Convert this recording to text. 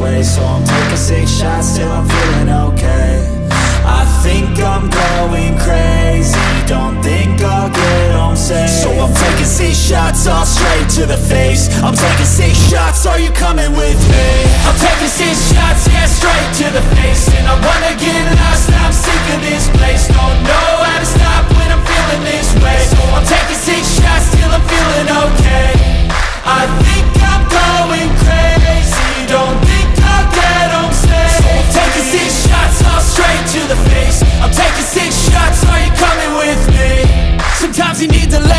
way So I'm taking six shots till I'm feeling okay. I think I'm going crazy Don't think I'll get home safe. So I'm taking six shots, all straight to the face. I'm taking six shots, are you coming with me? I'm taking six shots, yeah, straight to the face. And I'll 你的泪